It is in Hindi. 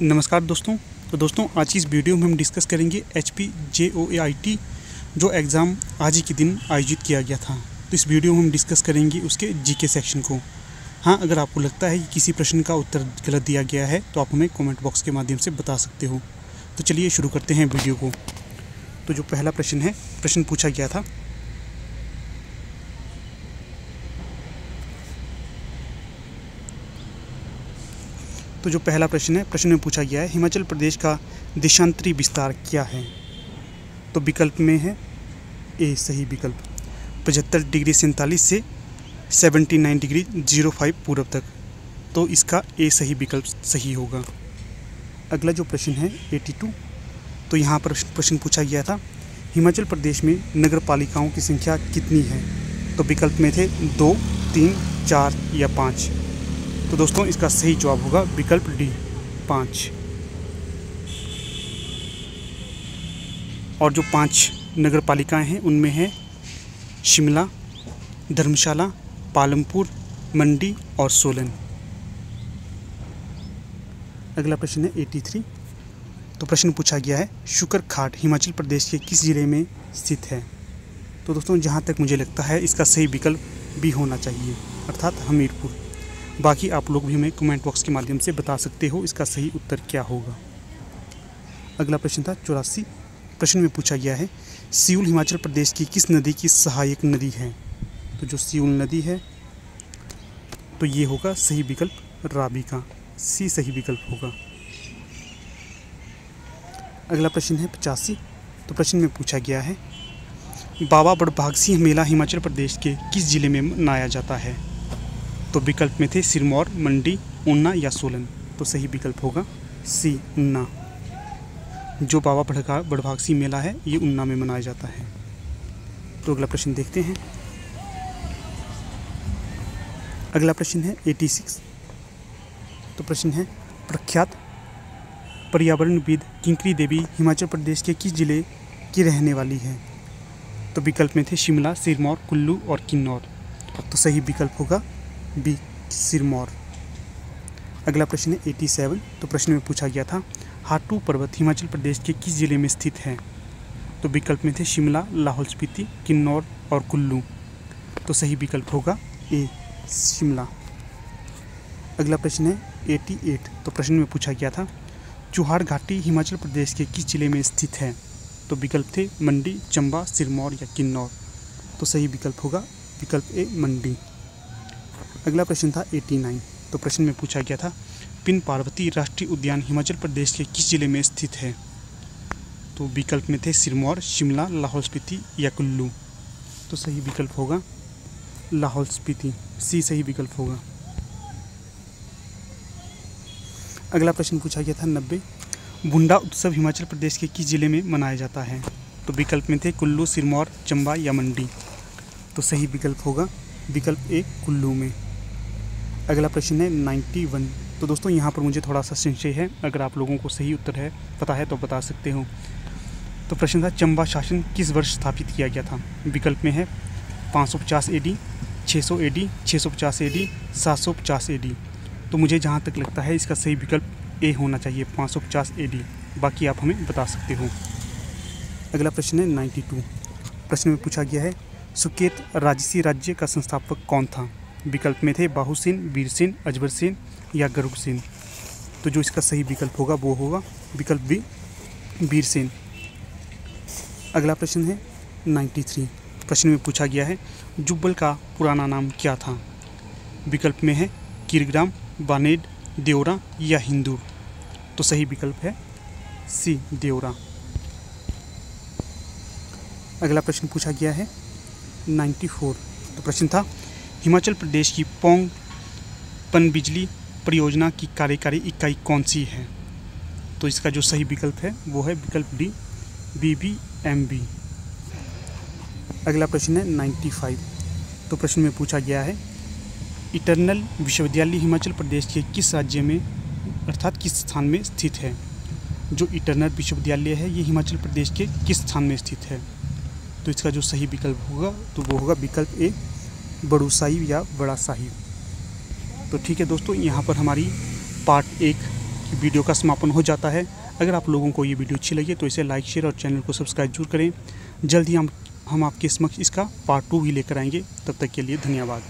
नमस्कार दोस्तों। तो दोस्तों, आज की इस वीडियो में हम डिस्कस करेंगे H P J O A I T जो एग्ज़ाम आज ही के दिन आयोजित किया गया था। तो इस वीडियो में हम डिस्कस करेंगे उसके जीके सेक्शन को। हाँ अगर आपको लगता है कि किसी प्रश्न का उत्तर गलत दिया गया है तो आप हमें कमेंट बॉक्स के माध्यम से बता सकते हो। तो चलिए शुरू करते हैं वीडियो को। तो जो पहला प्रश्न है, प्रश्न पूछा गया था तो जो पहला प्रश्न है, प्रश्न में पूछा गया है, हिमाचल प्रदेश का देशांतरी विस्तार क्या है? तो विकल्प में है, ए सही विकल्प, पचहत्तर डिग्री सैंतालीस से seventy nine degree zero five पूर्व तक। तो इसका ए सही विकल्प सही होगा। अगला जो प्रश्न है, एटी टू तो यहाँ पर प्रश्न पूछा गया था, हिमाचल प्रदेश में नगर पालिकाओं की संख्या कितनी है? तो विकल्प में थे दो, तीन, चार या पाँच। तो दोस्तों, इसका सही जवाब होगा विकल्प डी, पाँच। और जो पाँच नगर पालिकाएँ हैं, उनमें है शिमला, धर्मशाला, पालमपुर, मंडी और सोलन। अगला प्रश्न है एटी थ्री। तो प्रश्न पूछा गया है, शुकर खाट हिमाचल प्रदेश के किस ज़िले में स्थित है? तो दोस्तों, जहाँ तक मुझे लगता है, इसका सही विकल्प भी होना चाहिए, अर्थात हमीरपुर। बाकी आप लोग भी हमें कमेंट बॉक्स के माध्यम से बता सकते हो, इसका सही उत्तर क्या होगा? अगला प्रश्न था, चौरासी प्रश्न में पूछा गया है, सियूल हिमाचल प्रदेश की किस नदी की सहायक नदी है? तो जो सियूल नदी है तो ये होगा सही विकल्प राबी का, सी सही विकल्प होगा। अगला प्रश्न है, पचासी तो प्रश्न में पूछा गया है, बाबा बड़भाग सिंह मेला हिमाचल प्रदेश के किस ज़िले में मनाया जाता है? तो विकल्प में थे सिरमौर, मंडी, ऊना या सोलन। तो सही विकल्प होगा सी, ऊना। जो बाबा भड़का बड़भाग सिंह मेला है, ये ऊना में मनाया जाता है। तो अगला प्रश्न देखते हैं। अगला प्रश्न है एटी सिक्स। तो प्रश्न है, प्रख्यात पर्यावरणविद किंकरी देवी हिमाचल प्रदेश के किस ज़िले की रहने वाली है? तो विकल्प में थे शिमला, सिरमौर, कुल्लू और किन्नौर। तो सही विकल्प होगा बी सिरमौर। अगला प्रश्न है एटी सेवन। तो प्रश्न में पूछा गया था, हाटू पर्वत हिमाचल प्रदेश के किस ज़िले में स्थित है? तो विकल्प में थे शिमला, लाहौल स्पीति, किन्नौर और कुल्लू। तो सही विकल्प होगा ए, शिमला। अगला प्रश्न है एटी एट। तो प्रश्न में पूछा गया था, चुहाड़ घाटी हिमाचल प्रदेश के किस ज़िले में स्थित है? तो विकल्प थे मंडी, चंबा, सिरमौर या किन्नौर। तो सही विकल्प होगा विकल्प ए, मंडी। अगला प्रश्न था 89 तो प्रश्न में पूछा गया था, पिन पार्वती राष्ट्रीय उद्यान हिमाचल प्रदेश के किस ज़िले में स्थित है? तो विकल्प में थे सिरमौर, शिमला, लाहौल स्पीति या कुल्लू। तो सही विकल्प होगा लाहौल स्पीति। सी सही विकल्प होगा। अगला प्रश्न पूछा गया था नब्बे। बुंडा उत्सव हिमाचल प्रदेश के किस ज़िले में मनाया जाता है? तो विकल्प में थे कुल्लू, सिरमौर, चंबा या मंडी। तो सही विकल्प होगा विकल्प ए कुल्लू में। अगला प्रश्न है नाइन्टी वन। तो दोस्तों, यहाँ पर मुझे थोड़ा सा संशय है। अगर आप लोगों को सही उत्तर है, पता है तो बता सकते हो। तो प्रश्न था, चंबा शासन किस वर्ष स्थापित किया गया था? विकल्प में है पाँच सौ पचास ए डी छः सौ ए डी छः सौ पचास ए डी सात सौ पचास ए डी तो मुझे जहाँ तक लगता है, इसका सही विकल्प ए होना चाहिए, पाँच सौ पचास ए डी बाकी आप हमें बता सकते हो। अगला प्रश्न है नाइन्टी टू। प्रश्न में पूछा गया है, सुकेत राजसी राज्य का संस्थापक कौन था? विकल्प में थे बाहु सेन वीर सेन अजबर सेन या गरुड़ सेन तो जो इसका सही विकल्प होगा, वो होगा विकल्प बी वीर सेन अगला प्रश्न है नाइन्टी थ्री। प्रश्न में पूछा गया है, जुब्बल का पुराना नाम क्या था? विकल्प में है किरग्राम बानेड देवरा या हिंदू तो सही विकल्प है सी, देवरा। अगला प्रश्न पूछा गया है 94 तो प्रश्न था हिमाचल प्रदेश की पोंग पन बिजली परियोजना की कार्यकारी इकाई कौन सी है? तो इसका जो सही विकल्प है, वो है विकल्प D B B M B अगला प्रश्न है 95 तो प्रश्न में पूछा गया है, इटरनल विश्वविद्यालय हिमाचल प्रदेश के किस राज्य में, अर्थात किस स्थान में स्थित है? जो इटरनल विश्वविद्यालय है, ये हिमाचल प्रदेश के किस स्थान में स्थित है? तो इसका जो सही विकल्प होगा तो वो होगा विकल्प ए बड़ू साहिब या बड़ा साहिब। तो ठीक है दोस्तों, यहाँ पर हमारी पार्ट एक की वीडियो का समापन हो जाता है। अगर आप लोगों को ये वीडियो अच्छी लगी तो इसे लाइक शेयर और चैनल को सब्सक्राइब ज़रूर करें। जल्द ही हम हम आपके समक्ष इसका पार्ट टू भी लेकर आएँगे। तब तक के लिए धन्यवाद।